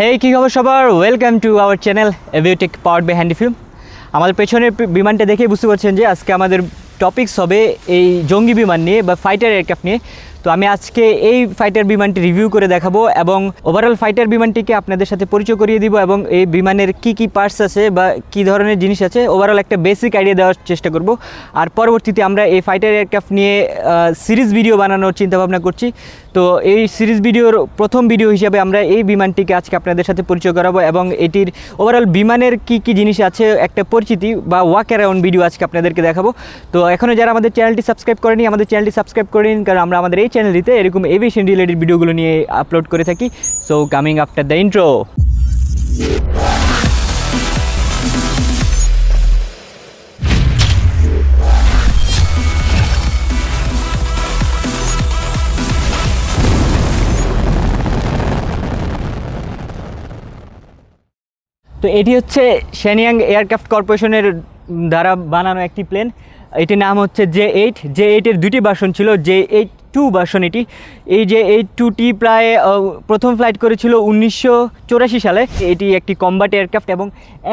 হে কী খবর সবার? Welcome to our channel Aviotech power by handy film আমাদের পেছনের বিমানটা দেখেই বুঝতে পারছেন যে আজকে আমাদের টপিকস হবে এই জঙ্গি বিমান নিয়ে বা ফাইটার এয়ারক্রাফট নিয়ে। তো আমি আজকে এই ফাইটার বিমানটি রিভিউ করে দেখাবো এবং ওভারঅল ফাইটার বিমানটিকে আপনাদের সাথে পরিচয় করিয়ে দিব এবং এই বিমানের কি কি পার্টস আছে বা কি ধরনের জিনিস আছে। ওভারঅল একটা বেসিক আইডিয়া দেওয়ার চেষ্টা করব। আর পরবর্তীতে আমরা এই ফাইটার এয়ারক্রাফট নিয়ে সিরিজ ভিডিও বানানোর চিন্তাভাবনা করছি। তো এই সিরিজ ভিডিওর প্রথম ভিডিও হিসাবে আমরা এই বিমানটিকে আজকে আপনাদের সাথে পরিচয় করাবো এবং এটির ওভারঅল বিমানের কি কি জিনিস আছে, একটা পরিচিতি বা ওয়াক অ্যারাউন্ড ভিডিও আজকে আপনাদেরকে দেখাবো। তো এখনও যারা আমাদের চ্যানেলটি সাবস্ক্রাইব করেনি, আমাদের চ্যানেলটি সাবস্ক্রাইব করে নিন, কারণ আমরা আমাদের এই চ্যানেলটিতে এরকম এভিয়েশন রিলেটেড ভিডিওগুলো নিয়ে আপলোড করে থাকি। So coming after the intro তো এটি হচ্ছে শ্যানিয়াং এয়ারক্রাফট কর্পোরেশনের দ্বারা বানানো একটি প্লেন এটির নাম হচ্ছে জে এইট জে এইটের দুটি ভার্সন ছিল। জে এইট টু ভার্সন এটি। এই যে এই টুটি প্রায় প্রথম ফ্লাইট করেছিল উনিশশো সালে। এটি একটি কম্বাট এয়ারক্রাফট এবং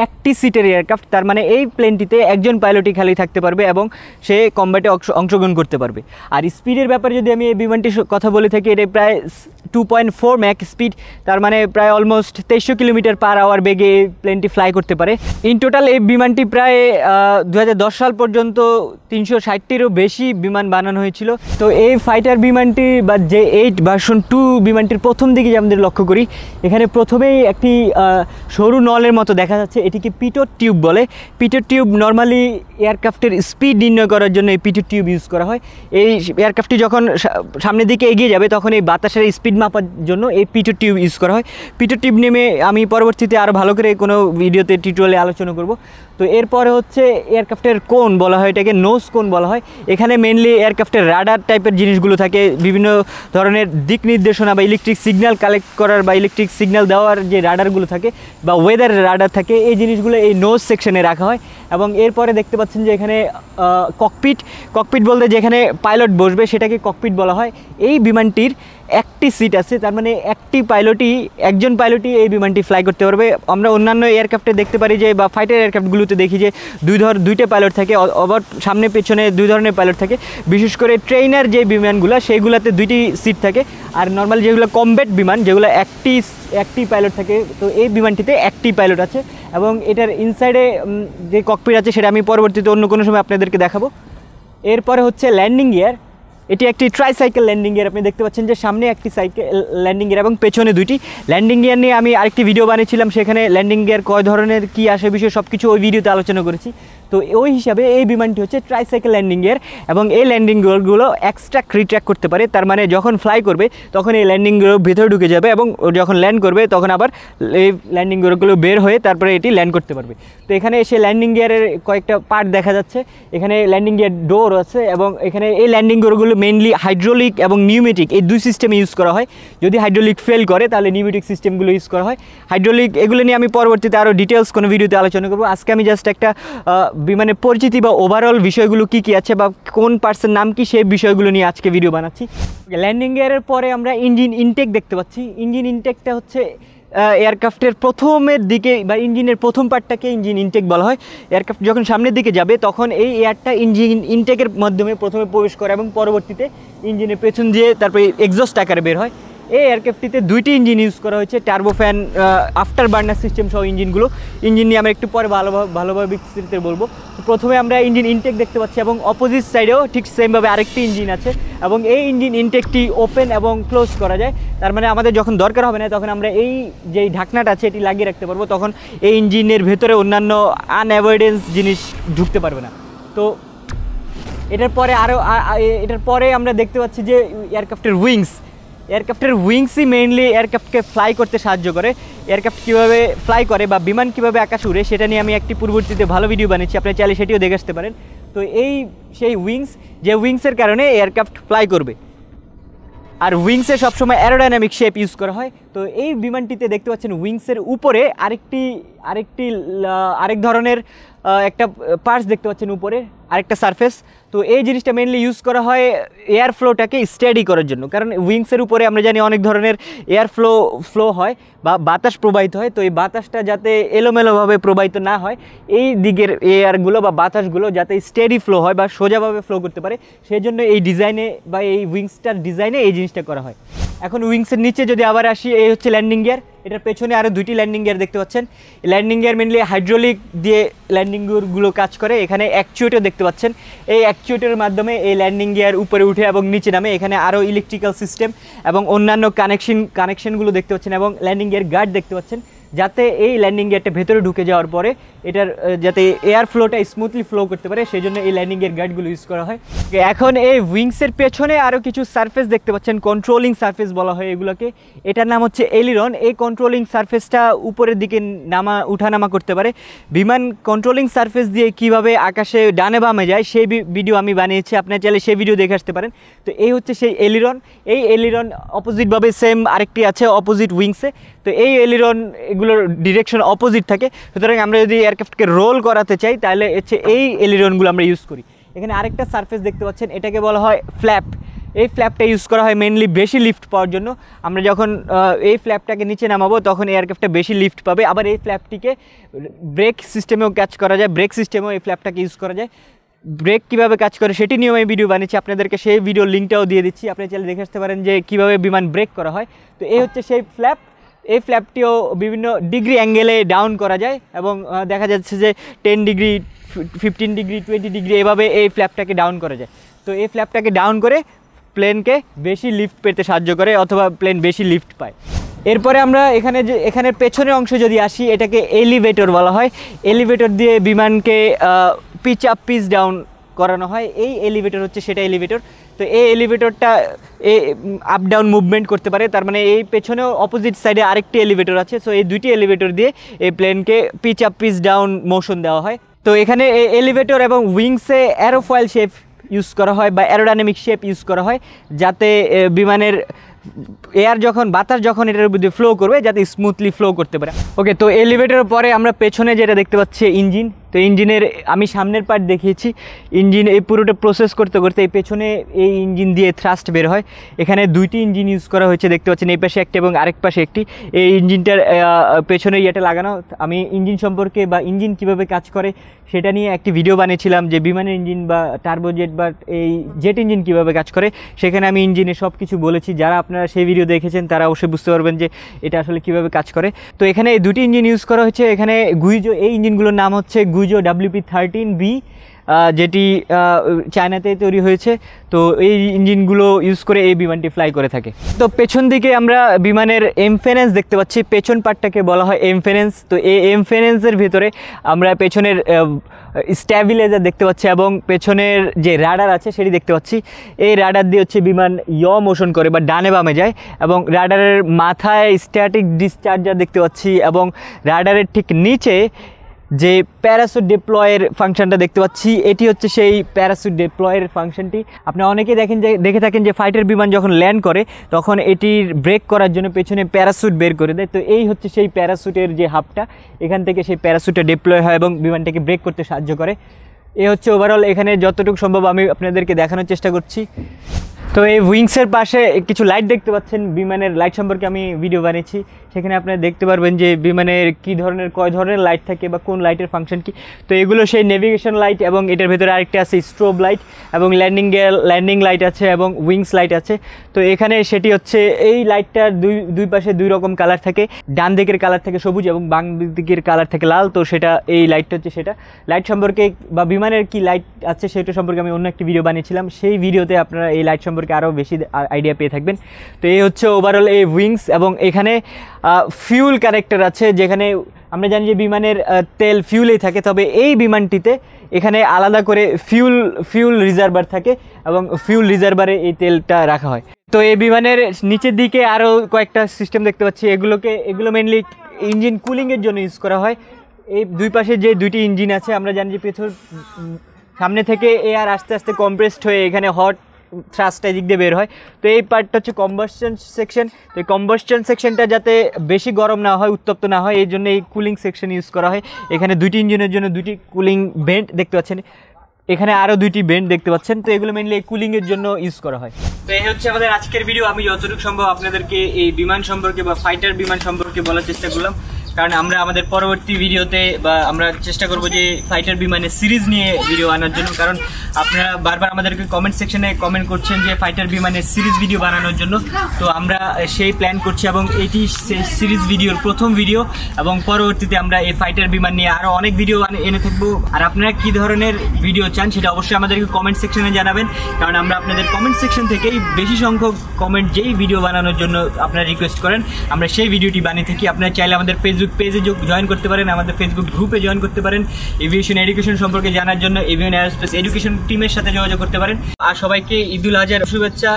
একটি সিটের এয়ারক্রাফট তার মানে এই প্লেনটিতে একজন পাইলটই খালি থাকতে পারবে এবং সে কম্বাটে অংশগ্রহণ করতে পারবে। আর স্পিডের ব্যাপারে যদি আমি এই বিমানটির কথা বলে থাকি, এটা প্রায় two point four Mach speed তার মানে প্রায় অলমোস্ট তেইশশো কিলোমিটার পার আওয়ার বেগে এই প্লেনটি ফ্লাই করতে পারে। ইন টোটাল এই বিমানটি প্রায় দু হাজার দশ সাল পর্যন্ত তিনশো ষাটটিরও বেশি বিমান বানানো হয়েছিল। তো এই ফাইটার বিমানটি বা যে এইট ভার্সন টু বিমানটির প্রথম দিকে যে আমাদের লক্ষ্য করি, এখানে প্রথমেই একটি সরু নলের মতো দেখা যাচ্ছে। এটিকে পিটো টিউব বলে। পিটো টিউব নর্মালি এয়ারক্রাফটের স্পিড নির্ণয় করার জন্য এই পিটো টিউব ইউজ করা হয়। এই এয়ারক্রাফটটি যখন সামনের দিকে এগিয়ে যাবে, তখন এই বাতাসের স্পিড মাপার জন্য এই পিটো টিউব ইউজ করা হয়। পিটো টিউব নেমে আমি পরবর্তীতে আরও ভালো করে কোনো ভিডিওতে টিউটোরিয়ালে আলোচনা করব। তো এরপরে হচ্ছে এয়ারক্রাফটের কোন বলা হয় এটাকে নোজ কোন বলা হয়? এখানে মেনলি এয়ারক্রাফটের রাডার টাইপের জিনিসগুলো থাকে, বিভিন্ন ধরনের দিক নির্দেশনা বা ইলেকট্রিক সিগন্যাল কালেক্ট করার বা ইলেকট্রিক সিগন্যাল দেওয়ার যে রাডারগুলো থাকে বা ওয়েদার রাডার থাকে, এই জিনিসগুলো এই নোজ সেকশনে রাখা হয়। এবং এরপরে দেখতে পাচ্ছেন যে এখানে ককপিট ককপিট বলতে যেখানে পাইলট বসবে সেটাকে ককপিট বলা হয়। এই বিমানটির একটি সিট আছে, তার মানে একটি পাইলটই একজন পাইলটই এই বিমানটি ফ্লাই করতে পারবে। আমরা অন্যান্য এয়ারক্রাফটে দেখতে পারি যে, বা ফাইটার এয়ারক্রাফটগুলোতে দেখি যে, দুই ধর, দুইটা পাইলট থাকে, অ- আবার সামনে, পেছনে দুই ধরনের পাইলট থাকে। বিশেষ করে ট্রেনার যে বিমানগুলো, সেইগুলোতে দুইটি সিট থাকে। আর নর্মাল যেগুলো কমব্যাট বিমান, যেগুলো একটি একটি পাইলট থাকে, তো এই বিমানটিতে একটি পাইলট আছে। এবং এটার ইনসাইডে যে ককপিট আছে, সেটা আমি পরবর্তীতে অন্য কোনো সময় আপনাদেরকে দেখাবো। এরপরে হচ্ছে ল্যান্ডিং গিয়ার এটি একটি ট্রাইসাইকেল ল্যান্ডিং গিয়ার আপনি দেখতে পাচ্ছেন যে সামনে একটি সাইকেল ল্যান্ডিং গিয়ার এবং পেছনে দুইটি ল্যান্ডিং গিয়ার নিয়ে আমি আরেকটি ভিডিও বানিয়েছিলাম, সেখানে ল্যান্ডিং গিয়ার কয় ধরনের, কী আসে, বিষয়ে সব কিছু ওই ভিডিওতে আলোচনা করেছি। তো ওই হিসাবে এই বিমানটি হচ্ছে ট্রাইসাইকেল ল্যান্ডিংয়ের এবং এই ল্যান্ডিং গিয়ারগুলো এক্সট্রা রিট্র্যাক করতে পারে। তার মানে যখন ফ্লাই করবে, তখন এই ল্যান্ডিং গিয়ার ভিতরে ঢুকে যাবে এবং যখন ল্যান্ড করবে, তখন আবার এই ল্যান্ডিং গিয়ারগুলো বের হয়ে তারপরে এটি ল্যান্ড করতে পারবে। তো এখানে এসে ল্যান্ডিং গিয়ারের কয়েকটা পার্ট দেখা যাচ্ছে। এখানে ল্যান্ডিং গিয়ার ডোর আছে এবং এখানে এই ল্যান্ডিং গিয়ারগুলো মেইনলি হাইড্রোলিক এবং নিউমেটিক এই দুই সিস্টেমে ইউজ করা হয়। যদি হাইড্রোলিক ফেল করে, তাহলে নিউমেটিক সিস্টেমগুলো ইউজ করা হয়। হাইড্রোলিক এগুলো নিয়ে আমি পরবর্তীতে আরও ডিটেলস কোনো ভিডিওতে আলোচনা করব। আজকে আমি জাস্ট একটা বিমানের পরিচিতি বা ওভারঅল বিষয়গুলো কি কি আছে বা কোন পার্সের নাম কি সেই বিষয়গুলো নিয়ে আজকে ভিডিও বানাচ্ছি। ল্যান্ডিং গিয়ারের পরে আমরা ইঞ্জিন ইনটেক দেখতে পাচ্ছি। ইঞ্জিন ইনটেকটা হচ্ছে এয়ারক্রাফটের প্রথমের দিকে বা ইঞ্জিনের প্রথম পার্টটাকে ইঞ্জিন ইনটেক বলা হয়। এয়ারক্রাফট যখন সামনের দিকে যাবে, তখন এই এয়ারটা ইঞ্জিন ইনটেকের মাধ্যমে প্রথমে প্রবেশ করে এবং পরবর্তীতে ইঞ্জিনের পেছন দিয়ে তারপরে এক্সস্ট আকারে বের হয়। এই এয়ারক্রাফটটিতে দুইটি ইঞ্জিন ইউজ করা হয়েছে টার্বোফ্যান আফটার বার্নার সিস্টেম সহ ইঞ্জিনগুলো ইঞ্জিন নিয়ে আমরা একটু পরে ভালোভাবে ভালোভাবে বিস্তৃত বলব। প্রথমে আমরা ইঞ্জিন ইনটেক দেখতে পাচ্ছি এবং অপোজিট সাইডেও ঠিক সেমভাবে আরেকটি ইঞ্জিন আছে এবং এই ইঞ্জিন ইনটেকটি ওপেন এবং ক্লোজ করা যায়। তার মানে আমাদের যখন দরকার হবে না, তখন আমরা এই যে ঢাকনাটা আছে, এটি লাগিয়ে রাখতে পারব। তখন এই ইঞ্জিনের ভেতরে অন্যান্য আনঅ্যাভয়েডেন্স জিনিস ঢুকতে পারবে না। তো এটার পরে আরও এটার পরে আমরা দেখতে পাচ্ছি যে এয়ারক্রাফটের উইংস এয়ারক্রাফটের উইংসই মেইনলি এয়ারক্রাফটকে ফ্লাই করতে সাহায্য করে। এয়ারক্রাফট কীভাবে ফ্লাই করে বা বিমান কীভাবে আকাশ উড়ে, সেটা নিয়ে আমি একটি পূর্ববর্তীতে ভালো ভিডিও বানিয়েছি, আপনি চাইলে সেটিও দেখে আসতে পারেন। তো এই সেই উইংস যে উইংসের কারণে এয়ারক্রাফট ফ্লাই করবে। আর উইংসে সবসময় অ্যারোডাইনামিক শেপ ইউজ করা হয়। তো এই বিমানটিতে দেখতে পাচ্ছেন উইংসের উপরে আরেকটি আরেকটি আরেক ধরনের একটা পার্স দেখতে পাচ্ছেন উপরে, আরেকটা সারফেস তো এই জিনিসটা মেনলি ইউজ করা হয় এয়ার ফ্লোটাকে স্টাডি করার জন্য। কারণ উইংসের উপরে আমরা জানি অনেক ধরনের এয়ার ফ্লো ফ্লো হয় বা বাতাস প্রবাহিত হয়। তো এই বাতাসটা যাতে এলোমেলোভাবে প্রবাহিত না হয়, এই দিকের এয়ারগুলো বা বাতাসগুলো যাতে স্টেডি ফ্লো হয় বা সোজাভাবে ফ্লো করতে পারে সেই জন্য এই ডিজাইনে বা এই উইংসটার ডিজাইনে এই জিনিসটা করা হয়। এখন উইংসের নিচে যদি আবার আসি, এই হচ্ছে ল্যান্ডিং গিয়ার এটার পেছনে আরও দুইটি ল্যান্ডিং গিয়ার দেখতে পাচ্ছেন। ল্যান্ডিং গিয়ার মেনলি হাইড্রোলিক দিয়ে ল্যান্ডিং গিয়ারগুলো কাজ করে। এখানে অ্যাকচুয়েটর দেখতে পাচ্ছেন। এই অ্যাকচুয়েটরের মাধ্যমে এই ল্যান্ডিং গিয়ার উপরে উঠে এবং নিচে নামে। এখানে আরও ইলেকট্রিক্যাল সিস্টেম এবং অন্যান্য কানেকশন কানেকশনগুলো দেখতে পাচ্ছেন এবং ল্যান্ডিং গিয়ার গার্ড দেখতে পাচ্ছেন। যাতে এই ল্যান্ডিং গিয়ারটা ভেতরে ঢুকে যাওয়ার পরে এটার যাতে এয়ার ফ্লোটা স্মুথলি ফ্লো করতে পারে সেই জন্য এই ল্যান্ডিং গিয়ার গার্ডগুলো ইউজ করা হয়। এখন এই উইংসের পেছনে আরও কিছু সারফেস দেখতে পাচ্ছেন কন্ট্রোলিং সারফেস বলা হয় এগুলোকে। এটার নাম হচ্ছে এলিরন এই কন্ট্রোলিং সারফেসটা উপরের দিকে নামা, উঠানামা করতে পারে। বিমান কন্ট্রোলিং সারফেস দিয়ে কীভাবে আকাশে ডানে বামে যায়, সেই ভিডিও আমি বানিয়েছি আপনার চাইলে সেই ভিডিও দেখে আসতে পারেন। তো এই হচ্ছে সেই এলিরন এই এলিরন অপোজিটভাবে সেম আরেকটি আছে অপোজিট উইংসে তো এই এলিরন এগুলোর ডিরেকশন অপোজিট থাকে। সুতরাং আমরা যদি এয়ারক্রাফটকে রোল করাতে চাই, তাহলে হচ্ছে এই এলিরনগুলো আমরা ইউজ করি। এখানে আরেকটা সারফেস দেখতে পাচ্ছেন, এটাকে বলা হয় ফ্ল্যাপ এই ফ্ল্যাপটা ইউজ করা হয় মেনলি বেশি লিফট পাওয়ার জন্য। আমরা যখন এই ফ্ল্যাপটাকে নিচে নামাবো, তখন এয়ারক্রাফটটা বেশি লিফট পাবে। আবার এই ফ্ল্যাপটিকে ব্রেক সিস্টেমেও ক্যাচ করা যায়। ব্রেক সিস্টেমেও এই ফ্ল্যাপটাকে ইউজ করা যায়। ব্রেক কীভাবে কাজ করে সেটি নিয়েও আমি ভিডিও বানিয়েছি। আপনাদেরকে সেই ভিডিও লিঙ্কটাও দিয়ে দিচ্ছি। আপনি চাইলে দেখে আসতে পারেন যে কীভাবে বিমান ব্রেক করা হয়। তো এই হচ্ছে সেই ফ্ল্যাপ এই ফ্ল্যাপটিও বিভিন্ন ডিগ্রি অ্যাঙ্গেলে ডাউন করা যায় এবং দেখা যাচ্ছে যে ten degree fifteen degree twenty degree এভাবে এই ফ্ল্যাপটাকে ডাউন করা যায়। তো এই ফ্ল্যাপটাকে ডাউন করে প্লেনকে বেশি লিফট পেতে সাহায্য করে অথবা প্লেন বেশি লিফট পায়। এরপরে আমরা এখানে যে, এখানের পেছনের অংশ যদি আসি, এটাকে এলিভেটর বলা হয়। এলিভেটর দিয়ে বিমানকে পিচ আপ পিচ ডাউন করানো হয়। এই এলিভেটর হচ্ছে সেটা এলিভেটর তো এই এলিভেটরটা এ আপ ডাউন মুভমেন্ট করতে পারে। তার মানে এই পেছনেও অপোজিট সাইডে আরেকটি এলিভেটর আছে। সো এই দুইটি এলিভেটর দিয়ে এই প্লেনকে pitch up pitch down motion দেওয়া হয়। তো এখানে এই এলিভেটর এবং উইংসে অ্যারোফয়েল শেপ ইউজ করা হয় বা অ্যারোডাইনামিক শেপ ইউজ করা হয়। যাতে বিমানের এয়ার যখন, বাতাস যখন এটার মধ্যে ফ্লো করবে, যাতে স্মুথলি ফ্লো করতে পারে। ওকে তো এলিভেটরের পরে আমরা পেছনে যেটা দেখতে পাচ্ছি ইঞ্জিন তো ইঞ্জিনের, আমি সামনের পার্ট দেখিয়েছি। ইঞ্জিন এই পুরোটা প্রসেস করতে করতে এই পেছনে এই ইঞ্জিন দিয়ে থ্রাস্ট বের হয়। এখানে দুইটি ইঞ্জিন ইউজ করা হয়েছে, দেখতে পাচ্ছেন এই পাশে একটি এবং আরেক পাশে একটি। এই ইঞ্জিনটার পেছনে ইয়েটা লাগানো। আমি ইঞ্জিন সম্পর্কে বা ইঞ্জিন কীভাবে কাজ করে সেটা নিয়ে একটি ভিডিও বানিয়েছিলাম যে বিমানের ইঞ্জিন বা টার্বোজেট বা এই জেট ইঞ্জিন কীভাবে কাজ করে। সেখানে আমি ইঞ্জিনে সব কিছু বলেছি। যারা আপনারা সেই ভিডিও দেখেছেন, তারা অবশ্যই বুঝতে পারবেন যে এটা আসলে কীভাবে কাজ করে। তো এখানে দুটি ইঞ্জিন ইউজ করা হয়েছে। এখানে গুইজো এই ইঞ্জিনগুলোর নাম হচ্ছে গুইজো ডাব্লিউপি থার্টিন বি যেটি চায়নাতে তৈরি হয়েছে। তো এই ইঞ্জিনগুলো ইউজ করে এই বিমানটি ফ্লাই করে থাকে। তো পেছন দিকে আমরা বিমানের এমফেনেন্স দেখতে পাচ্ছি। পেছন পার্টটাকে বলা হয় এমফেনেন্স তো এই এমফেনেন্সের ভিতরে আমরা পেছনের স্ট্যাবিলাইজার দেখতে পাচ্ছি এবং পেছনের যে রাডার আছে সেটি দেখতে পাচ্ছি। এই রাডার দিয়ে হচ্ছে বিমান ইয় মোশন করে বা ডানে বামে যায় এবং রাডারের মাথায় স্ট্যাটিক ডিসচার্জার দেখতে পাচ্ছি এবং রাডারের ঠিক নিচে যে প্যারাসুট ডিপ্লয়ের ফাংশনটা দেখতে পাচ্ছি, এটি হচ্ছে সেই প্যারাসুট ডিপ্লয়ের ফাংশনটি আপনি অনেকেই দেখেন যে, দেখে থাকেন যে ফাইটার বিমান যখন ল্যান্ড করে, তখন এটির ব্রেক করার জন্য পেছনে প্যারাসুট বের করে দেয়। তো এই হচ্ছে সেই প্যারাসুটের যে হাবটা এখান থেকে সেই প্যারাসুটে ডিপ্লয় হয় এবং বিমানটাকে ব্রেক করতে সাহায্য করে। এ হচ্ছে ওভারঅল এখানে যতটুকু সম্ভব আমি আপনাদেরকে দেখানোর চেষ্টা করছি। তো এই উইংসের পাশে কিছু লাইট দেখতে পাচ্ছেন, বিমানের লাইট সম্পর্কে আমি ভিডিও বানিয়েছি। সেখানে আপনারা দেখতে পারবেন যে বিমানের কী ধরনের, কয় ধরনের লাইট থাকে বা কোন লাইটের ফাংশন কি। তো এগুলো সেই নেভিগেশন লাইট এবং এটার ভেতরে আরেকটা আছে স্ট্রোব লাইট এবং ল্যান্ডিং ল্যান্ডিং লাইট আছে এবং উইংস লাইট আছে। তো এখানে সেটি হচ্ছে এই লাইটটার দুই দুই পাশে দুই রকম কালার থাকে। ডান দিকের কালার থাকে সবুজ এবং বাম দিকের কালার থাকে লাল। তো সেটা, এই লাইটটা হচ্ছে সেটা। লাইট সম্পর্কে বা বিমানের কি লাইট আছে সেটা সম্পর্কে আমি অন্য একটি ভিডিও বানিয়েছিলাম। সেই ভিডিওতে আপনারা এই লাইট সম্পর্কে আরও বেশি আইডিয়া পেয়ে থাকবেন। তো এই হচ্ছে ওভারঅল এই উইংস এবং এখানে ফিউল কানেক্টর আছে, যেখানে আমরা জানি যে বিমানের তেল ফিউলেই থাকে, তবে এই বিমানটিতে এখানে আলাদা করে ফিউল ফিউল রিজার্ভার থাকে এবং ফিউল রিজার্ভারে এই তেলটা রাখা হয়। তো এই বিমানের নিচের দিকে আরও কয়েকটা সিস্টেম দেখতে পাচ্ছি, এগুলোকে, এগুলো মেনলি ইঞ্জিন কুলিংয়ের জন্য ইউজ করা হয়। এই দুই পাশে যে দুইটি ইঞ্জিন আছে, আমরা জানি যে পেছন সামনে থেকে এয়ার আস্তে আস্তে কম্প্রেসড হয়ে এখানে হট থ্রাস্টটা এদিক দিয়ে বের হয়। তো এই পার্টটা হচ্ছে কম্বাসশন সেকশন তো এই কম্বাসশন সেকশনটা যাতে বেশি গরম না হয়, উত্তপ্ত না হয়, এই জন্য এই কুলিং সেকশন ইউজ করা হয়। এখানে দুইটি ইঞ্জিনের জন্য দুটি কুলিং ভেন্ট দেখতে পাচ্ছেন। এখানে আরও দুইটি বেন্ড দেখতে পাচ্ছেন। তো এগুলো মেনলি কুলিংয়ের জন্য ইউজ করা হয়। তো এই হচ্ছে আমাদের আজকের ভিডিও আমি যতটুকু সম্ভব আপনাদেরকে এই বিমান সম্পর্কে বা ফাইটার বিমান সম্পর্কে বলার চেষ্টা করলাম। কারণ আমরা আমাদের পরবর্তী ভিডিওতে বা আমরা চেষ্টা করব যে ফাইটার বিমানের সিরিজ নিয়ে ভিডিও আনার জন্য। কারণ আপনারা বারবার আমাদেরকে কমেন্ট সেকশনে কমেন্ট করছেন যে ফাইটার বিমানের সিরিজ ভিডিও বানানোর জন্য। তো আমরা সেই প্ল্যান করছি এবং এটি সিরিজ ভিডিওর প্রথম ভিডিও এবং পরবর্তীতে আমরা এই ফাইটার বিমান নিয়ে আরও অনেক ভিডিও এনে থাকব। আর আপনারা কি ধরনের ভিডিও চান সেটা অবশ্যই আমাদেরকে কমেন্ট সেকশনে জানাবেন। কারণ আমরা আপনাদের কমেন্ট সেকশন থেকেই বেশি সংখ্যক কমেন্ট যেই ভিডিও বানানোর জন্য আপনারা রিকোয়েস্ট করেন, আমরা সেই ভিডিওটি বানিয়ে থাকি। আপনারা চাইলে আমাদের ফেসবুক পেজে জয়েন করতে পারেন, আমাদের ফেসবুক গ্রুপে জয়েন করতে পারেন এভিয়েশন এডুকেশন সম্পর্কে জানার জন্য এভিয়েন এয়ারস্পেস এডুকেশন টিমের সাথে যোগাযোগ করতে পারেন। আর সবাইকে ঈদুল আজহার শুভেচ্ছা।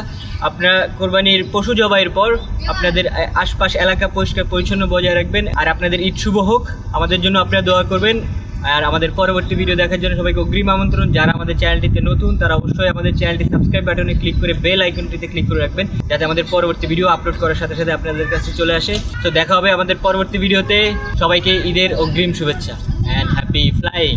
আপনারা কোরবানির পশু জবাইয়ের পর আপনাদের আশপাশ এলাকা পরিষ্কার পরিচ্ছন্ন বজায় রাখবেন। আর আপনাদের ঈদ শুভ হোক। আমাদের জন্য আপনারা দোয়া করবেন। আর আমাদের পরবর্তী ভিডিও দেখার জন্য সবাইকে অগ্রিম আমন্ত্রণ। যারা আমাদের চ্যানেলটিতে নতুন, তারা অবশ্যই আমাদের চ্যানেলটি সাবস্ক্রাইব বাটনে ক্লিক করে বেল আইকনটিতে ক্লিক করে রাখবেন, যাতে আমাদের পরবর্তী ভিডিও আপলোড করার সাথে সাথে আপনাদের কাছে চলে আসে। তো দেখা হবে আমাদের পরবর্তী ভিডিওতে। সবাইকে ঈদের অগ্রিম শুভেচ্ছা অ্যান্ড হ্যাপি ফ্লাইং